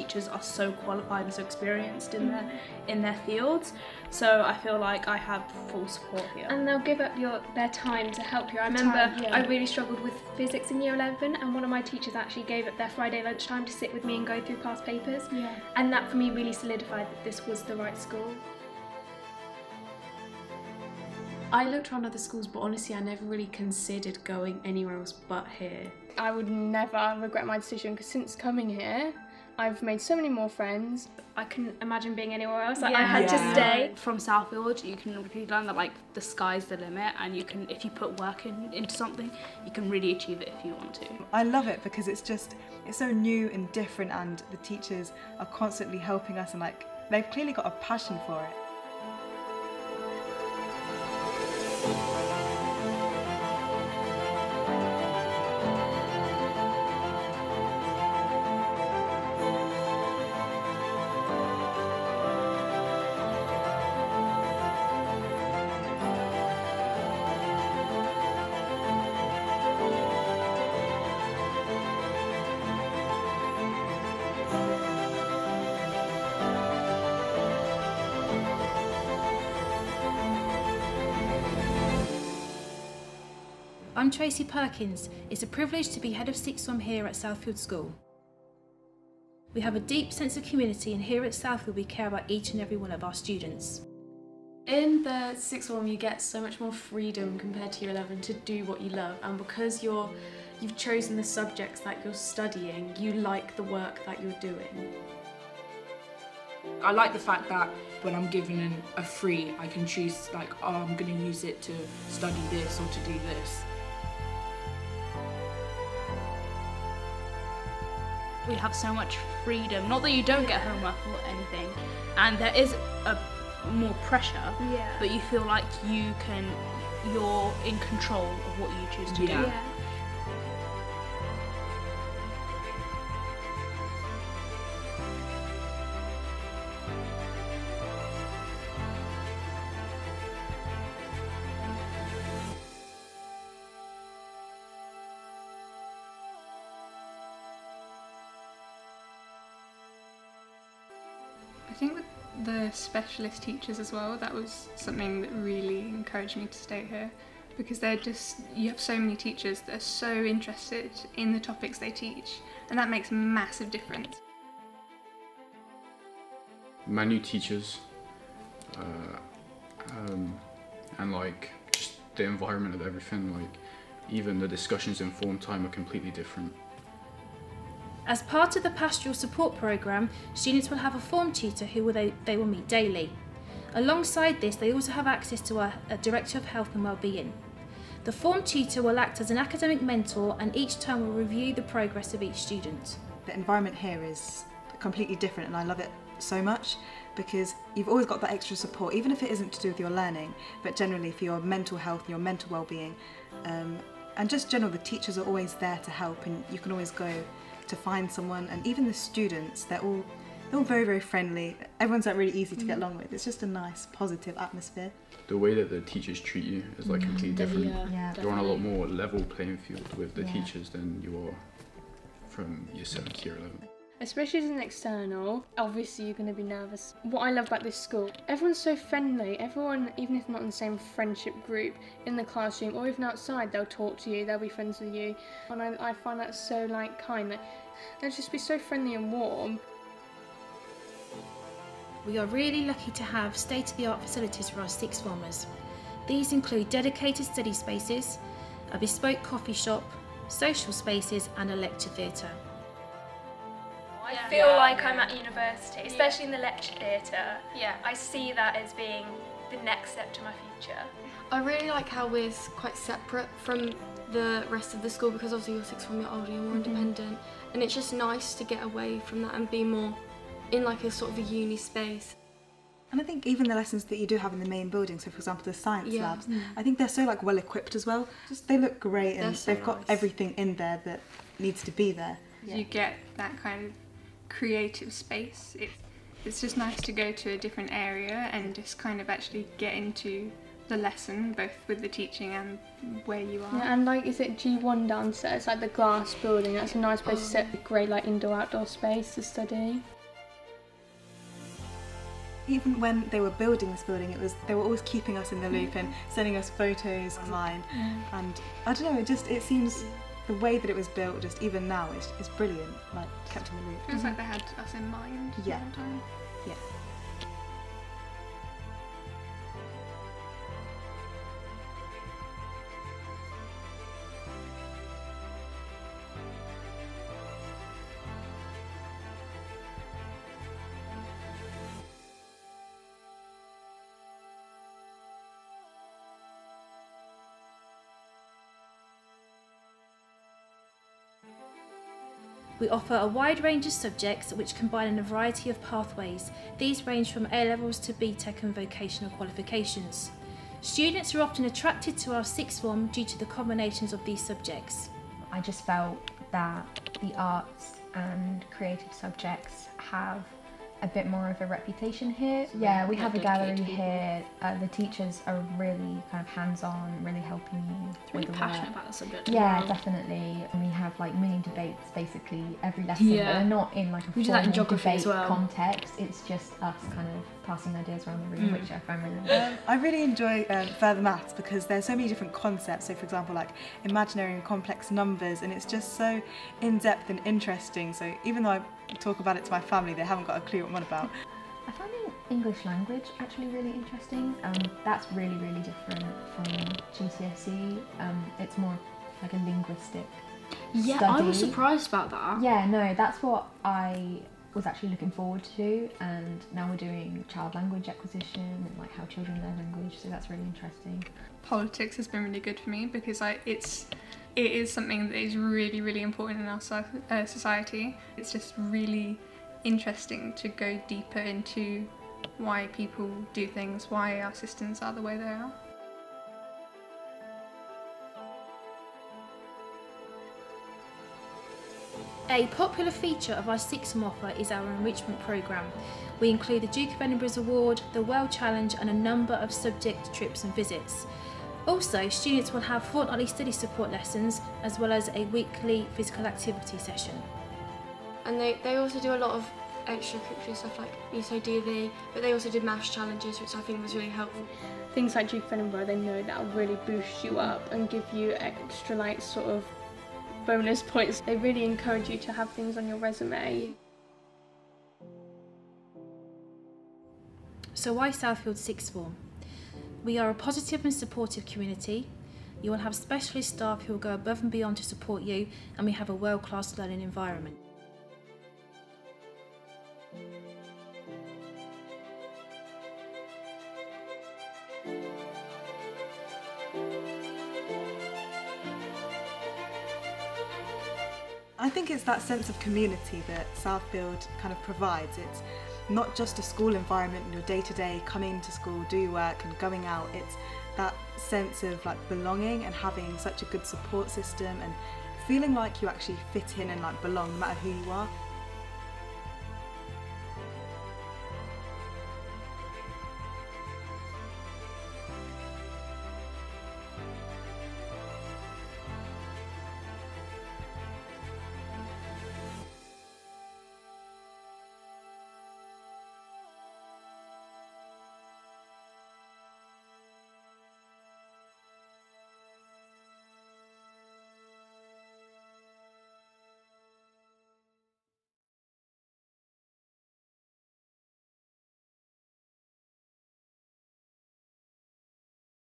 teachers are so qualified and so experienced in their in their fields. So I feel like I have full support here. And they'll give up your their time to help you. I remember Time, yeah. I really struggled with physics in year 11 and one of my teachers actually gave up their Friday lunchtime to sit with me and go through past papers. Yeah. And that for me really solidified that this was the right school. I looked around other schools, but honestly, I never really considered going anywhere else but here. I would never regret my decision because since coming here, I've made so many more friends. I couldn't imagine being anywhere else. Like, I had to stay. From Southfield, you can really learn that like the sky's the limit, and you can if you put work in, into something, you can really achieve it if you want to. I love it because it's just it's so new and different and the teachers are constantly helping us and like they've clearly got a passion for it. I'm Tracy Perkins. It's a privilege to be head of sixth form here at Southfield School. We have a deep sense of community and here at Southfield we care about each and every one of our students. In the sixth form, you get so much more freedom compared to year 11 to do what you love, and because you're you've chosen the subjects that you're studying, you like the work that you're doing. I like the fact that when I'm given a free, I can choose like, oh, I'm going to use it to study this or to do this. We have so much freedom. Not that you don't get homework or anything, and there is a more pressure, Yeah. but you feel like you can, you're in control of what you choose to Yeah. do. Yeah. I think with the specialist teachers as well, that was something that really encouraged me to stay here because they're just, you have so many teachers that are so interested in the topics they teach, and that makes a massive difference. my new teachers uh, um, and like just the environment of everything like even the discussions in form time are completely different As part of the pastoral support programme, students will have a form tutor who will they, they will meet daily. Alongside this, they also have access to a, a Director of Health and Wellbeing. The form tutor will act as an academic mentor and each term will review the progress of each student. The environment here is completely different and I love it so much because you've always got that extra support, even if it isn't to do with your learning, but generally for your mental health and your mental well-being. Um, and just general, the teachers are always there to help and you can always go to find someone and even the students, they're all they're all very, very friendly. Everyone's like really easy to get mm. along with. It's just a nice, positive atmosphere. the way that the teachers treat you is like mm, completely different Yeah. you're on a lot more level playing field with the Yeah. teachers than you are from year 7 to year 11 Especially as an external, obviously you're going to be nervous. What I love about this school, everyone's so friendly. Everyone, even if not in the same friendship group, in the classroom or even outside, they'll talk to you, they'll be friends with you. And I, I find that so like kind. Like, they'll just be so friendly and warm. We are really lucky to have state of the art facilities for our sixth formers. These include dedicated study spaces, a bespoke coffee shop, social spaces, and a lecture theatre. I feel like I'm at university, especially in the lecture theatre. Yeah. I see that as being the next step to my future. I really like how we're quite separate from the rest of the school because obviously you're six form, you're older, you're more mm-hmm. independent, and it's just nice to get away from that and be more in like a sort of a uni space. And I think even the lessons that you do have in the main building, so for example the science Yeah. labs, mm. I think they're so like well equipped as well. Just they look great and They're so they've got everything in there that needs to be there. You get that kind of creative space. It, it's just nice to go to a different area and just kind of actually get into the lesson, both with the teaching and where you are. Yeah, and like, is it G1 downstairs, like the glass building? That's a nice place to set a great like indoor outdoor space to study. Even when they were building this building, it was they were always keeping us in the loop and sending us photos online. And I don't know, it just it seems the way that it was built, just even now, is, is brilliant. Like kept in the loop. Feels like they had us in mind. Yeah. time. Yeah. We offer a wide range of subjects which combine in a variety of pathways. These range from A levels to BTEC and vocational qualifications. Students are often attracted to our sixth form due to the combinations of these subjects. I just felt that the arts and creative subjects have a bit more of a reputation here. Yeah, we have a gallery here. Uh, the teachers are really kind of hands-on, really helping you Really with the passionate work. about the subject. Yeah, well. definitely. And we have like mini debates basically every lesson, but Yeah. they're not in like a We do that in formal geography debate as well. context. It's just us kind of passing ideas around the room, Mm. which I find really nice. I really enjoy um, further maths because there's so many different concepts. So, for example, like imaginary and complex numbers, and it's just so in depth and interesting. So, even though I talk about it to my family, they haven't got a clue what I'm on about. I find the English language actually really interesting. Um, that's really, really different from GCSE. Um, it's more like a linguistic Yeah, study. I was surprised about that. Yeah, no, that's what I was actually looking forward to. And now we're doing child language acquisition and like how children learn language. So that's really interesting. Politics has been really good for me because I, it's it is something that is really really important in our so- uh, society. It's just really interesting to go deeper into why people do things, why our systems are the way they are. A popular feature of our sixth offer is our enrichment programme. We include the Duke of Edinburgh's Award, the World Challenge, and a number of subject trips and visits. Also, students will have fortnightly study support lessons as well as a weekly physical activity session. And they, they also do a lot of extracurricular stuff like ESO DV, but they also did maths challenges, which I think was really helpful. Things like Duke of Edinburgh, they know that'll really boost you up and give you extra like sort of bonus points. They really encourage you to have things on your resume. So, why Southfield Sixth Form? We are a positive and supportive community. You will have specialist staff who will go above and beyond to support you, and we have a world class learning environment. It's that sense of community that Southfield kind of provides. It's not just a school environment in your day to day, coming to school, do your work, and going out. It's that sense of like belonging and having such a good support system and feeling like you actually fit in and like belong no matter who you are.